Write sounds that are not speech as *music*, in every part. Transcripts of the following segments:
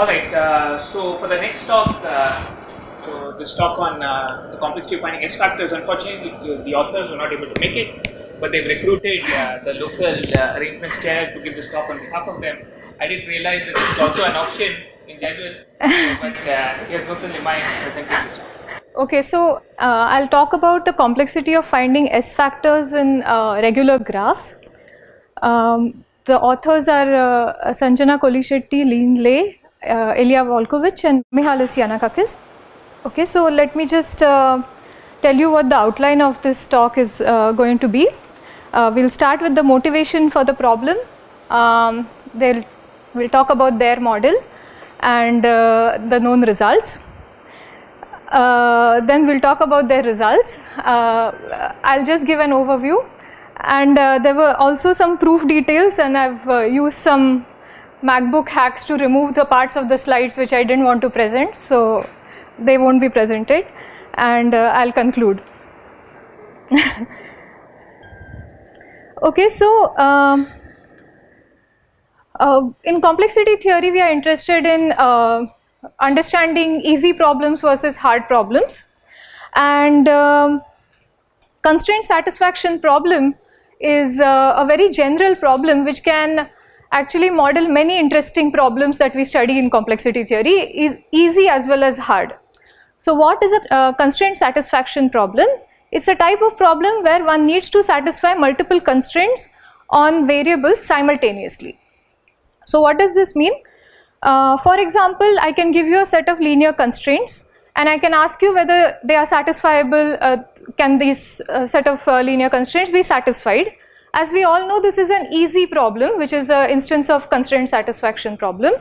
Alright, uh, so for the next talk, uh, so this talk on uh, the complexity of finding S factors, unfortunately the, the authors were not able to make it, but they've recruited uh, the local uh, arrangements chair to give this talk on behalf of them. I didn't realize that this is also an option in general, *laughs* but uh, here's Limai presenting this. Okay, so uh, I'll talk about the complexity of finding S factors in uh, regular graphs. Um, the authors are uh, Sanjana Kolisetty, Linh Le, uh, Ilya Volkovich and Mihalis Yannakakis. Okay, so let me just uh, tell you what the outline of this talk is uh, going to be. Uh, we'll start with the motivation for the problem. Um, they'll, we'll talk about their model and uh, the known results. Uh, then we'll talk about their results. I'll just give an overview and uh, there were also some proof details and I've uh, used some MacBook hacks to remove the parts of the slides which I didn't want to present so they won't be presented and uh, I'll conclude. *laughs* okay, so um, uh, in complexity theory we are interested in uh, understanding easy problems versus hard problems and um, constraint satisfaction problem is uh, a very general problem which can actually model many interesting problems that we study in complexity theory is easy as well as hard. So what is a uh, constraint satisfaction problem? It's a type of problem where one needs to satisfy multiple constraints on variables simultaneously. So what does this mean? Uh, for example, I can give you a set of linear constraints and I can ask you whether they are satisfiable, uh, can these uh, set of uh, linear constraints be satisfied? As we all know, this is an easy problem, which is an instance of constraint satisfaction problem.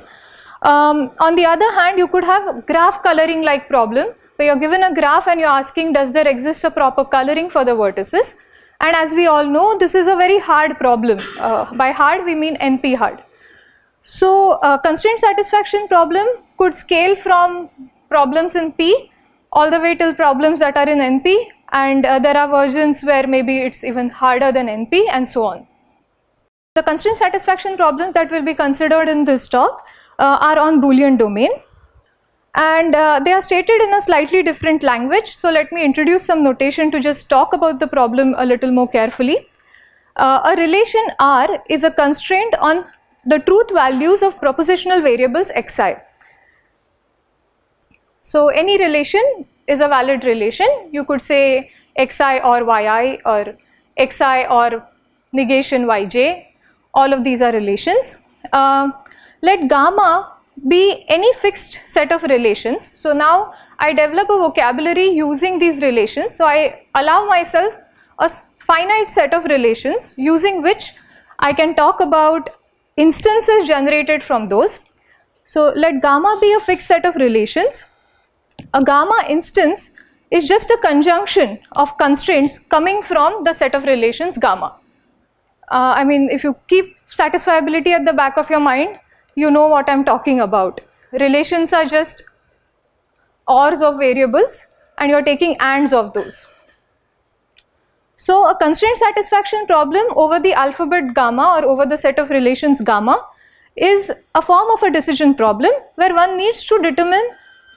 Um, on the other hand, you could have graph coloring like problem, where you're given a graph and you're asking, does there exist a proper coloring for the vertices? And as we all know, this is a very hard problem. Uh, by hard, we mean NP hard. So, uh, constraint satisfaction problem could scale from problems in P all the way till problems that are in NP and uh, there are versions where maybe it's even harder than NP and so on. The constraint satisfaction problems that will be considered in this talk uh, are on Boolean domain and uh, they are stated in a slightly different language. So let me introduce some notation to just talk about the problem a little more carefully. Uh, a relation R is a constraint on the truth values of propositional variables xi. So any relation is a valid relation. You could say xi or yi or xi or negation yj. All of these are relations. Uh, let gamma be any fixed set of relations. So now I develop a vocabulary using these relations. So I allow myself a finite set of relations using which I can talk about instances generated from those. So let gamma be a fixed set of relations. A gamma instance is just a conjunction of constraints coming from the set of relations gamma. Uh, I mean, if you keep satisfiability at the back of your mind, you know what I'm talking about. Relations are just ORs of variables and you're taking ANDs of those. So a constraint satisfaction problem over the alphabet gamma or over the set of relations gamma is a form of a decision problem where one needs to determine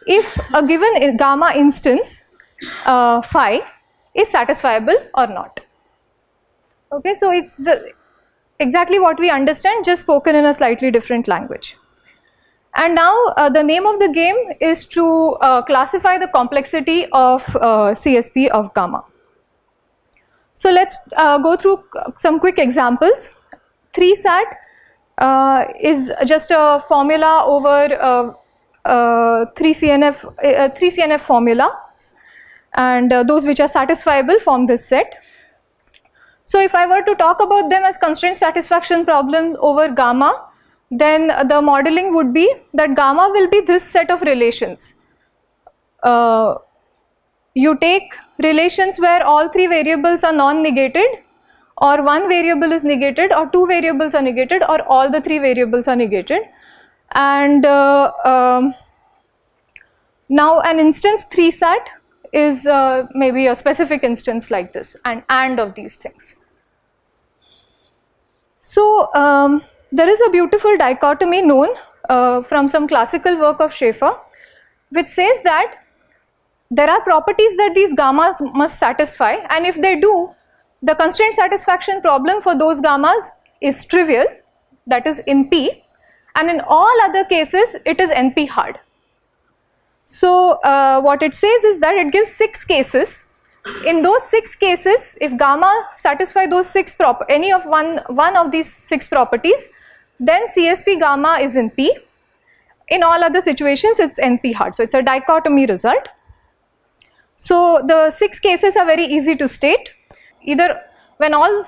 if a given gamma instance uh, phi is satisfiable or not. Okay, so it's uh, exactly what we understand just spoken in a slightly different language. And now uh, the name of the game is to uh, classify the complexity of uh, CSP of gamma. So let's go through some quick examples. 3SAT uh, is just a formula over uh, 3CNF, 3CNF formula and those which are satisfiable form this set. So if I were to talk about them as constraint satisfaction problem over gamma, then the modeling would be that gamma will be this set of relations. Uh, you take relations where all three variables are non-negated or one variable is negated or two variables are negated or all the three variables are negated and uh, um, now an instance 3 sat is uh, maybe a specific instance like this and and of these things. So um, there is a beautiful dichotomy known uh, from some classical work of Schaefer, which says that there are properties that these gammas must satisfy, and if they do, the constraint satisfaction problem for those gammas is trivial, that is in P, and in all other cases, it is NP hard. So, uh, what it says is that it gives six cases. In those six cases, if gamma satisfy those six prop any of one one of these six properties, then CSP gamma is in P. In all other situations, it's NP hard. So, it's a dichotomy result. So, the six cases are very easy to state. Either when all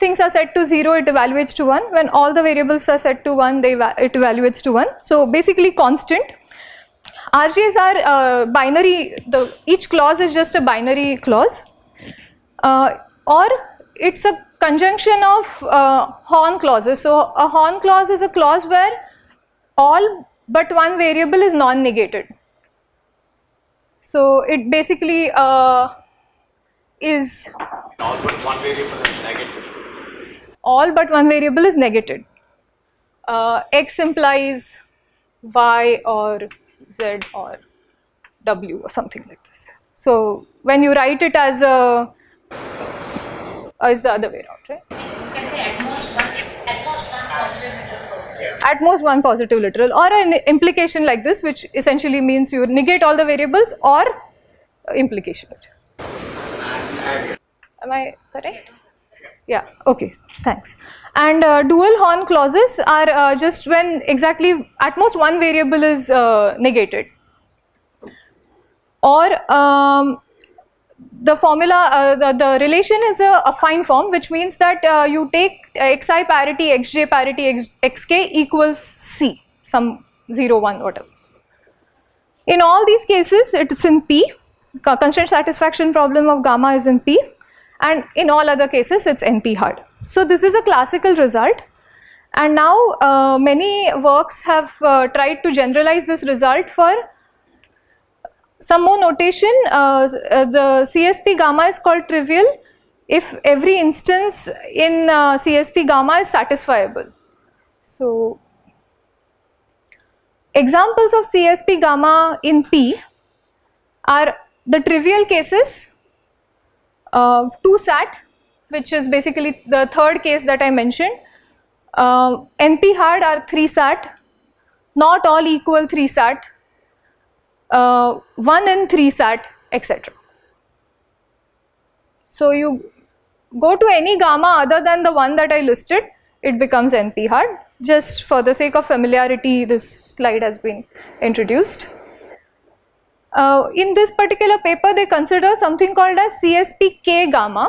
things are set to 0, it evaluates to 1. When all the variables are set to 1, they it evaluates to 1. So, basically constant. RGs are uh, binary, the, each clause is just a binary clause. Uh, or it's a conjunction of uh, Horn clauses. So, a Horn clause is a clause where all but one variable is non-negated. So, it basically uh, is All but one variable is negative. All but one variable is negated. Uh, x implies y or z or w or something like this. So when you write it as a, uh, is the other way around, right? You can say at most one, at most one positive literal At most one positive literal or an implication like this, which essentially means you negate all the variables or uh, implication. Am I correct? Yeah, okay, thanks. And uh, dual horn clauses are uh, just when exactly at most one variable is uh, negated. Or um, the formula, uh, the, the relation is a affine form which means that uh, you take xi parity, xj parity, xk equals c, some 0, 1, whatever. In all these cases, it is in P. Co- Constraint satisfaction problem of gamma is in P, and in all other cases, it's NP hard. So this is a classical result, and now uh, many works have uh, tried to generalize this result for some more notation. Uh, uh, the CSP gamma is called trivial if every instance in uh, CSP gamma is satisfiable. So Examples of CSP gamma in P are the trivial cases, uh, 2 sat, which is basically the third case that I mentioned. Uh, NP hard are 3 sat, not all equal 3 sat, uh, 1 in 3 sat, etc. So you go to any gamma other than the one that I listed, it becomes NP hard. Just for the sake of familiarity, this slide has been introduced. Uh, in this particular paper, they consider something called as CSP K gamma,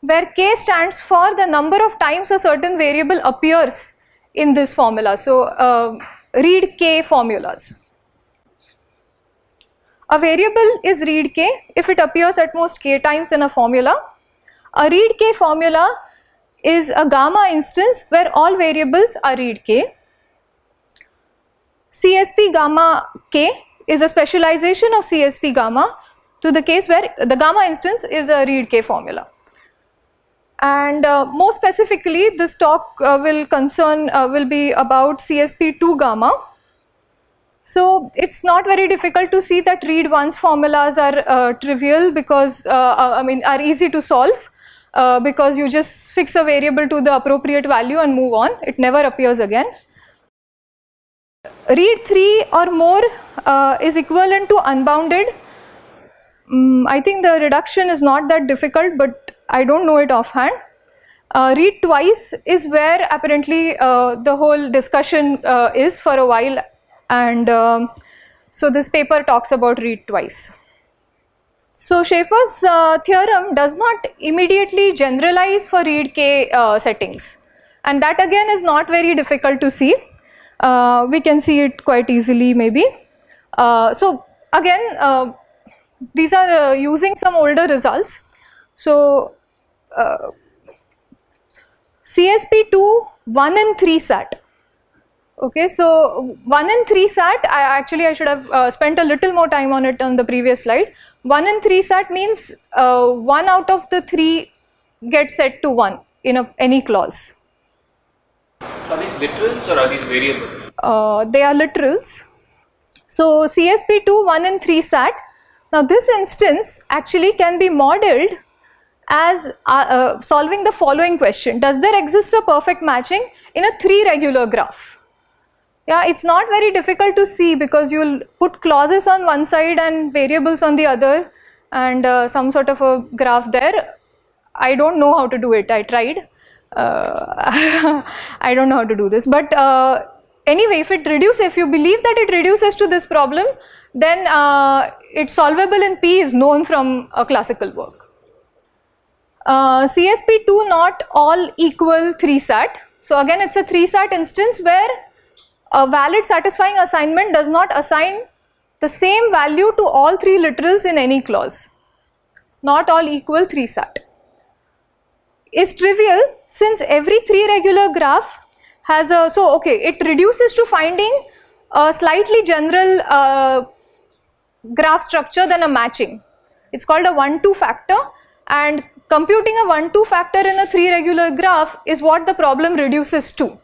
where K stands for the number of times a certain variable appears in this formula. So, uh, read K formulas. A variable is read K if it appears at most K times in a formula. A read K formula is a gamma instance where all variables are read K. CSP gamma K is a specialization of CSP gamma to the case where the gamma instance is a read K formula. And uh, more specifically, this talk uh, will concern, uh, will be about CSP2 gamma. So it's not very difficult to see that read once formulas are uh, trivial because, uh, uh, I mean, are easy to solve because you just fix a variable to the appropriate value and move on. It never appears again. Read 3 or more uh, is equivalent to unbounded. Mm, I think the reduction is not that difficult, but I don't know it offhand. Uh, read twice is where apparently uh, the whole discussion uh, is for a while, and um, so this paper talks about read twice. So Schaefer's uh, theorem does not immediately generalize for read k uh, settings, and that again is not very difficult to see. Uh, we can see it quite easily, maybe. Uh, so again, uh, these are uh, using some older results. So uh, CSP2 1 in 3 sat. Okay, so 1 in 3 sat, I actually I should have spent a little more time on it on the previous slide. 1 in 3 sat means uh, 1 out of the 3 gets set to 1 in a, any clause. So are these literals or are these variables? uh, they are literals. So CSP2, 1 and 3 sat. Now this instance actually can be modeled as uh, uh, solving the following question. Does there exist a perfect matching in a 3 regular graph? Yeah, it's not very difficult to see because you'll put clauses on one side and variables on the other and uh, some sort of a graph there. I don't know how to do it. I tried. Uh, *laughs* I don't know how to do this. But uh, anyway, if it reduces, if you believe that it reduces to this problem, then uh, it's solvable in P is known from a classical work. Uh, CSP2 not all equal 3 sat. So again, it's a 3 sat instance where a valid satisfying assignment does not assign the same value to all three literals in any clause. Not all equal 3 sat. Is trivial since every 3 regular graph has a, so okay, it reduces to finding a slightly general uh, graph structure than a matching. It's called a 1-2 factor and computing a 1-2 factor in a 3 regular graph is what the problem reduces to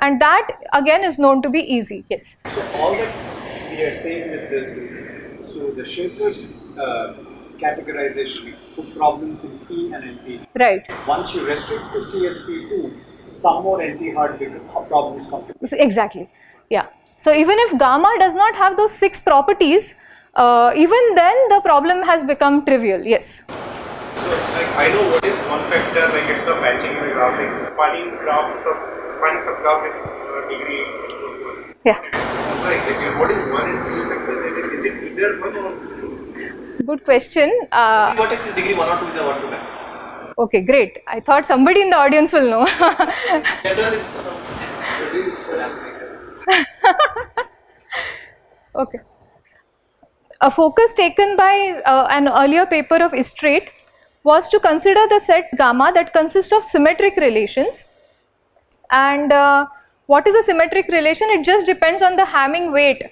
and that again is known to be easy. Yes. So all that we are saying with this is, so the Schaefer's uh, categorization, we put problems in P and NP. Right. Once you restrict to CSP2, some more NP hard problems come to S- Exactly. Yeah. So even if gamma does not have those six properties, uh, even then the problem has become trivial. Yes. So, like, I know what is one factor, like it's a matching in the graph, like spanning graph, sub, spanning subgraph with degree equals to one. Yeah. So, exactly, what is one factor? Is it either one or Good question. Uh, vertex is degree one or two is a one to okay, great. I thought somebody in the audience will know. *laughs* General is some. *laughs* okay. A focus taken by uh, an earlier paper of Istrate was to consider the set gamma that consists of symmetric relations. And uh, what is a symmetric relation? It just depends on the Hamming weight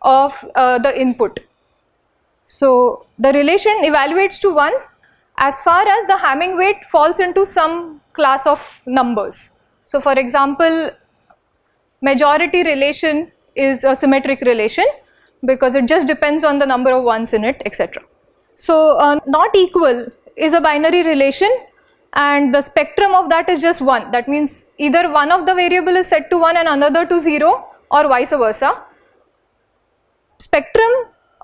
of uh, the input. So the relation evaluates to 1 as far as the Hamming weight falls into some class of numbers. So for example, majority relation is a symmetric relation because it just depends on the number of ones in it etc. So uh, not equal is a binary relation and the spectrum of that is just 1 that means either one of the variable is set to 1 and another to 0 or vice versa. Spectrum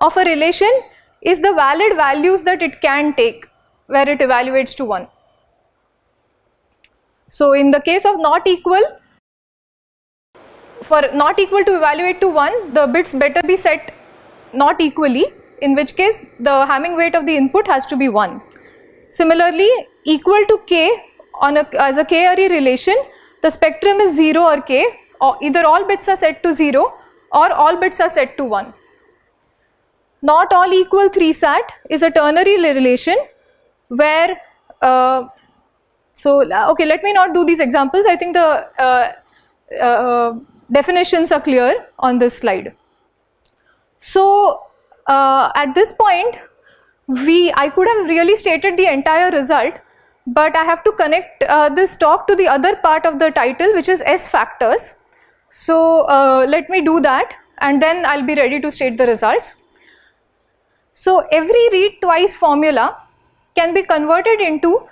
of a relation is the valid values that it can take where it evaluates to 1. So in the case of not equal for not equal to evaluate to 1, the bits better be set not equally, in which case the Hamming weight of the input has to be 1. Similarly, equal to k on a, as a k-ary relation, the spectrum is 0 or k, or either all bits are set to 0 or all bits are set to 1. Not all equal 3 sat is a ternary relation where uh, so uh, okay let me not do these examples. I think the uh, uh, definitions are clear on this slide. So uh, at this point we i could have really stated the entire result but i have to connect uh, this talk to the other part of the title which is s factors. So let me do that and then i'll be ready to state the results so every read twice formula can be converted into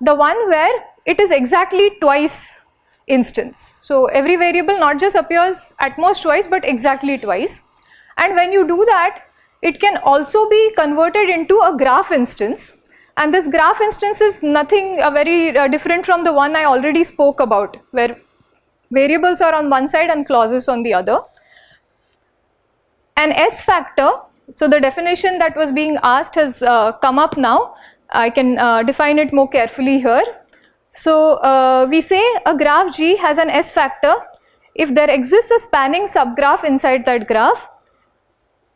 the one where it is exactly twice instance. So every variable not just appears at most twice but exactly twice. And when you do that, it can also be converted into a graph instance. And this graph instance is nothing uh, very uh, different from the one I already spoke about, where variables are on one side and clauses on the other. An S factor, so the definition that was being asked has uh, come up now. I can uh, define it more carefully here. So uh, we say a graph G has an S factor if there exists a spanning subgraph inside that graph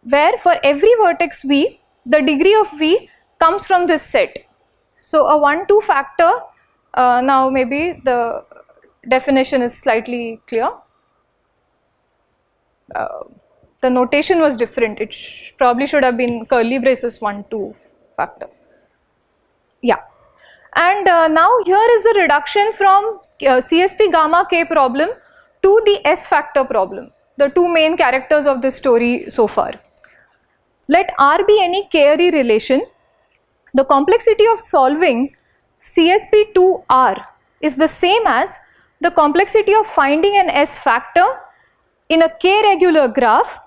where for every vertex V, the degree of V comes from this set. So a 1-2 factor, uh, now maybe the definition is slightly clear. The notation was different, it sh probably should have been curly braces 1-2 factor. Yeah. And uh, now here is the reduction from uh, CSP gamma k problem to the S factor problem. the two main characters of this story so far. Let R be any k-ary relation. The complexity of solving CSP2R is the same as the complexity of finding an S factor in a k-regular graph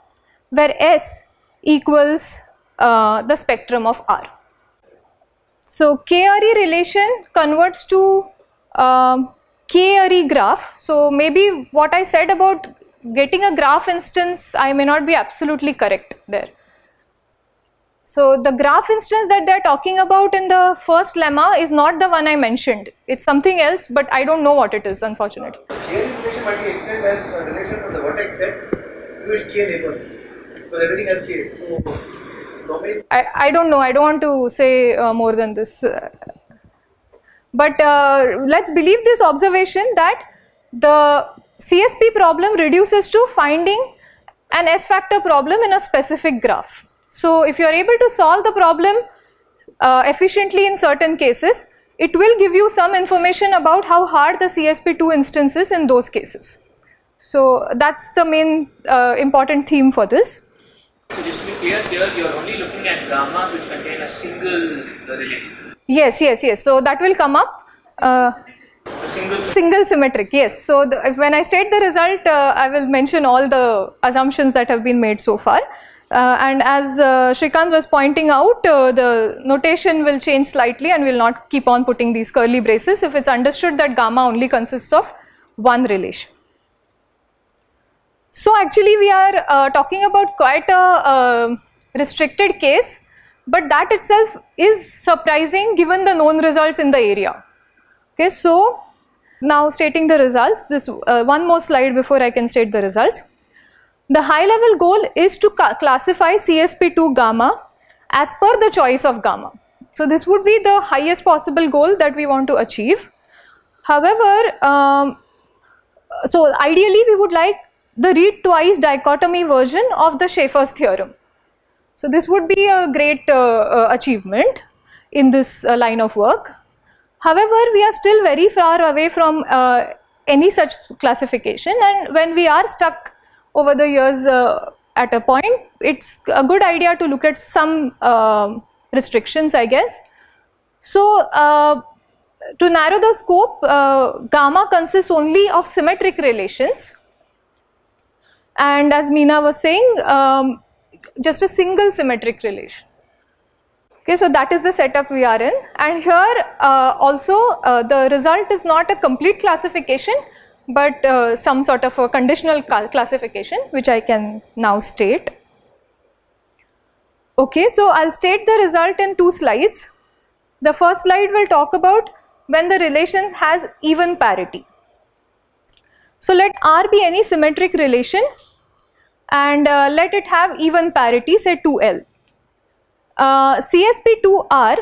where S equals uh, the spectrum of R. So k-ary relation converts to um, k-ary graph. So maybe what I said about getting a graph instance, I may not be absolutely correct there. So the graph instance that they're talking about in the first lemma is not the one I mentioned. It's something else, but I don't know what it is, unfortunately. K relation might be explained as a relation from the vertex set to its k neighbors because everything has k. So I, I don't know, I don't want to say uh, more than this. But uh, let's believe this observation that the CSP problem reduces to finding an S factor problem in a specific graph. So if you are able to solve the problem uh, efficiently in certain cases, it will give you some information about how hard the CSP2 instance is in those cases. So that's the main uh, important theme for this. So just to be clear here, you're only looking at gammas which contain a single relation. Yes, yes, yes. So that will come up. Uh, A single single symmetric yes so the, if when i state the result uh, i will mention all the assumptions that have been made so far uh, and as uh, Shrikant was pointing out uh, the notation will change slightly and we'll not keep on putting these curly braces if it's understood that gamma only consists of one relation so actually we are uh, talking about quite a uh, restricted case but that itself is surprising given the known results in the area Okay, so now stating the results, this uh, one more slide before I can state the results. The high level goal is to classify CSP2 gamma as per the choice of gamma. So this would be the highest possible goal that we want to achieve. However, um, so ideally we would like the read twice dichotomy version of the Schaefer's theorem. So this would be a great uh, uh, achievement in this uh, line of work. However, we are still very far away from uh, any such classification and when we are stuck over the years uh, at a point, it's a good idea to look at some um restrictions I guess. So, uh, to narrow the scope, uh, gamma consists only of symmetric relations and as Meena was saying, um, just a single symmetric relation. Okay, so that is the setup we are in and here uh, also uh, the result is not a complete classification but uh, some sort of a conditional classification which I can now state. Okay, so I'll state the result in two slides. The first slide will talk about when the relation has even parity. So let R be any symmetric relation and uh, let it have even parity say 2L uh, CSP2R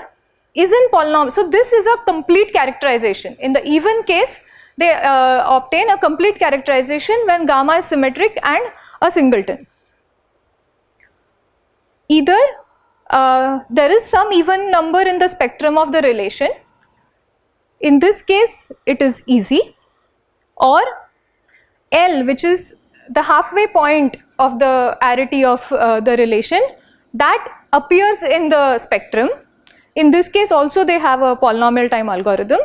is in polynomial. So this is a complete characterization. In the even case, they uh, obtain a complete characterization when gamma is symmetric and a singleton. Either uh, there is some even number in the spectrum of the relation. In this case, it is easy or L which is the halfway point of the arity of uh, the relation that appears in the spectrum. In this case also they have a polynomial time algorithm.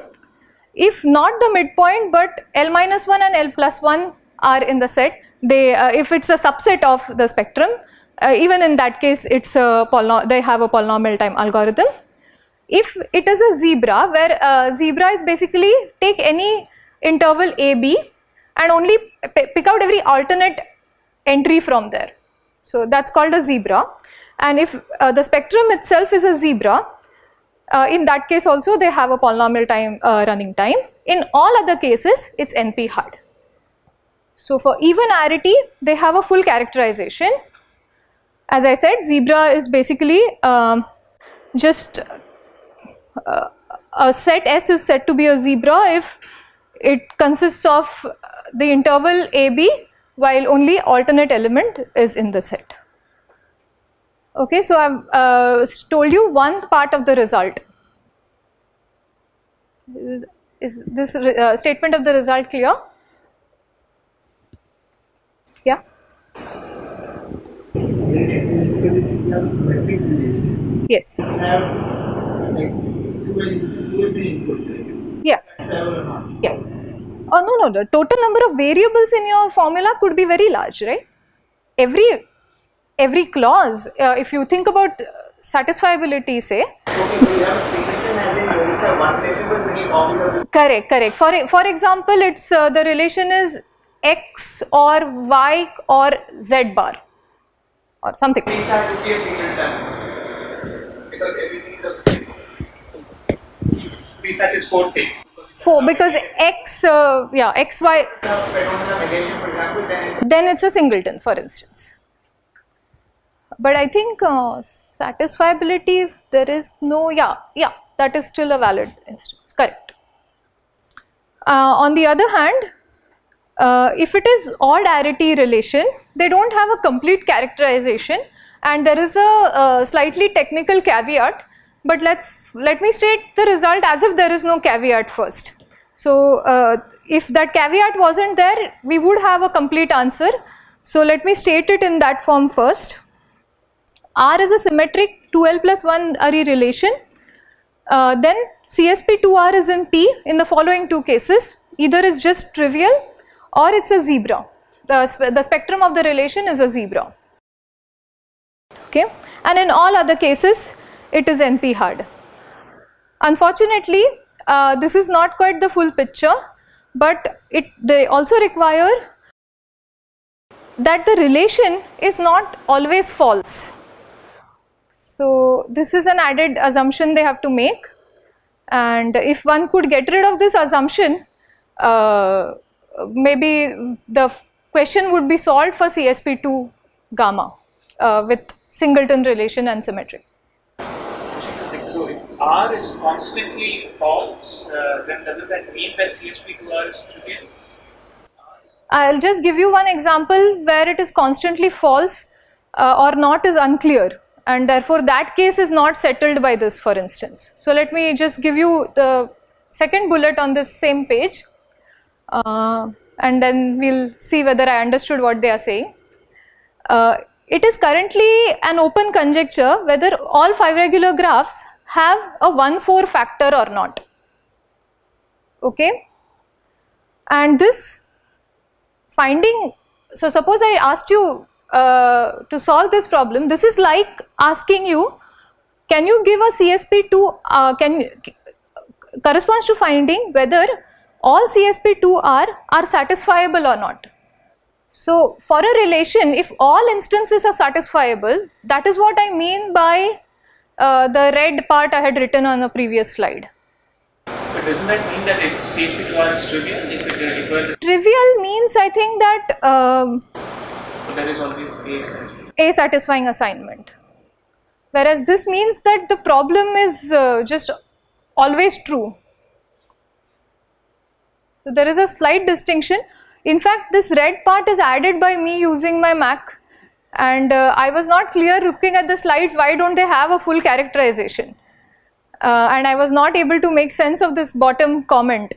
If not the midpoint but L minus 1 and L plus 1 are in the set, they uh, if it's a subset of the spectrum, uh, even in that case it's a they have a polynomial time algorithm. If it is a zebra where uh, zebra is basically take any interval AB and only pick out every alternate entry from there. So that's called a zebra and if uh, the spectrum itself is a zebra, uh, in that case also they have a polynomial time uh, running time. In all other cases it's NP hard. So for even arity they have a full characterization. As I said zebra is basically um, just uh, a set S is said to be a zebra if it consists of the interval AB while only alternate element is in the set. Okay, so I've uh, told you one part of the result. Is, is this uh, statement of the result clear? Yeah? because if you have symmetric relation, Yes. you have like two elements, two many inputs, right? Yeah. Satisfiable or not? Yeah. Oh no no the total number of variables in your formula could be very large, right? Every every clause, uh, if you think about uh, satisfiability, say correct correct. For for example, it's uh, the relation is x or y or z bar or something. Because everything is the same. Three set is four things. Four because x uh, yeah x y If I don't have the negation, for example, then it's a singleton for instance. But i think uh, satisfiability if there is no yeah yeah that is still a valid instance. Correct. Uh, on the other hand uh, if it is odd arity relation they don't have a complete characterization and there is a, uh slightly technical caveat but let's let me state the result as if there is no caveat first so uh, if that caveat wasn't there we would have a complete answer so let me state it in that form first R is a symmetric 2L plus 1 array relation. Uh, then CSP2R is in P in the following two cases. Either it's just trivial or it's a zebra. The, the spectrum of the relation is a zebra. Okay, and in all other cases, it is NP hard. Unfortunately, uh, this is not quite the full picture, but it they also require that the relation is not always false. So this is an added assumption they have to make and if one could get rid of this assumption, uh, maybe the question would be solved for CSP2 gamma uh, with singleton relation and symmetry. Missing something. So if R is constantly false, uh, then doesn't that mean that CSP2R is trivial? I'll just give you one example where it is constantly false uh, or not is unclear and therefore that case is not settled by this for instance. So let me just give you the second bullet on this same page uh, and then we'll see whether I understood what they are saying. Uh, it is currently an open conjecture whether all five regular graphs have a 1 4 factor or not. Okay, and this finding so suppose i asked you uh, to solve this problem this is like asking you can you give a csp2 uh, can corresponds to finding whether all csp2 are are satisfiable or not so for a relation if all instances are satisfiable that is what i mean by uh, the red part i had written on the previous slide But doesn't that mean that if CSP2R is trivial? If it, it trivial means i think that um, there is always a satisfied. a satisfying assignment. Whereas this means that the problem is uh, just always true. So there is a slight distinction. In fact, this red part is added by me using my Mac and uh, I was not clear looking at the slides why don't they have a full characterization. Uh, and I was not able to make sense of this bottom comment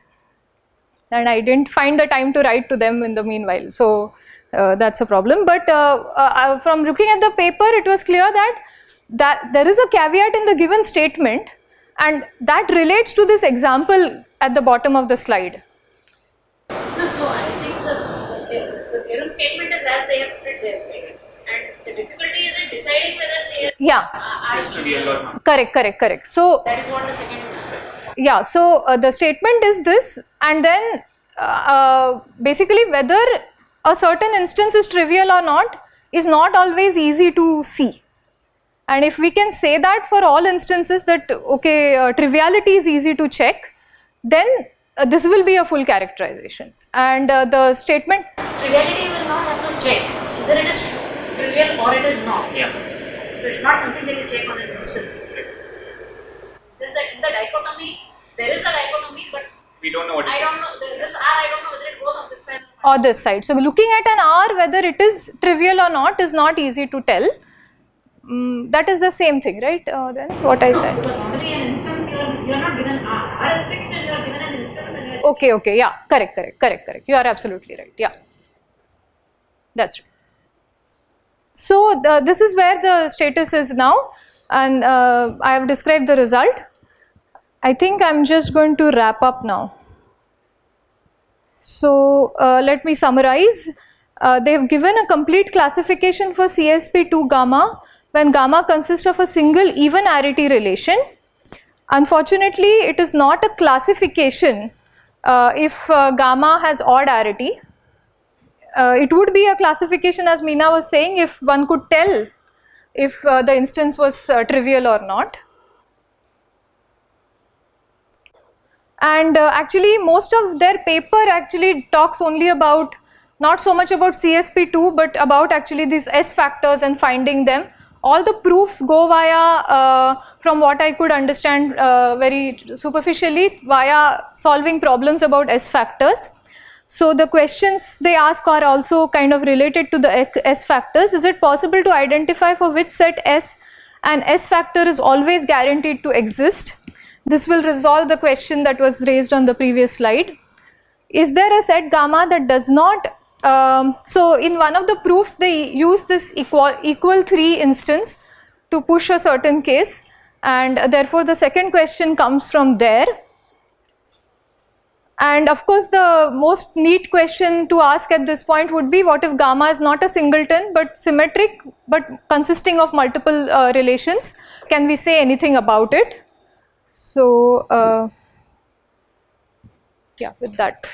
and I didn't find the time to write to them in the meanwhile. So uh, that's a problem. But uh, uh, uh, from looking at the paper, it was clear that that there is a caveat in the given statement, and that relates to this example at the bottom of the slide. No, so I think the, the, the statement is as they have deciding whether are, Yeah, are Is trivial or not? correct, correct, correct. So that is what the second yeah so uh, the statement is this and then uh, uh, basically whether a certain instance is trivial or not is not always easy to see and if we can say that for all instances that okay uh, triviality is easy to check then uh, this will be a full characterization and uh, the statement triviality will not have to check. Either it is trivial or it is not. Yeah. So it's not something that you check on an instance. It's just that in the dichotomy, there is a dichotomy, but We don't know what it I is. don't know, the- this R, I don't know whether it goes on this side. or this side so looking at an r whether it is trivial or not is not easy to tell Mm, that is the same thing right uh, then what i said Because normally an instance, you are, you are not given R. R is fixed and you are given an instance and you are Okay, okay, yeah, correct, correct, correct, correct. You are absolutely right. Yeah, that's right. So the, this is where the status is now and uh, I have described the result. I think I'm just going to wrap up now. So uh, let me summarize. Uh, they have given a complete classification for CSP2 gamma when gamma consists of a single even arity relation. Unfortunately, it is not a classification uh, if uh, gamma has odd arity. Uh, it would be a classification as Meena was saying if one could tell if uh, the instance was uh, trivial or not. And uh, actually most of their paper actually talks only about not so much about CSP2 but about actually these S factors and finding them. All the proofs go via, uh, from what I could understand uh, very superficially, via solving problems about S factors. So the questions they ask are also kind of related to the S factors. Is it possible to identify for which set S an S factor is always guaranteed to exist? This will resolve the question that was raised on the previous slide. Is there a set gamma that does not um, so in one of the proofs they use this equal, equal 3 instance to push a certain case and therefore the second question comes from there. And of course the most neat question to ask at this point would be what if gamma is not a singleton but symmetric but consisting of multiple uh, relations. Can we say anything about it? So uh, yeah with that.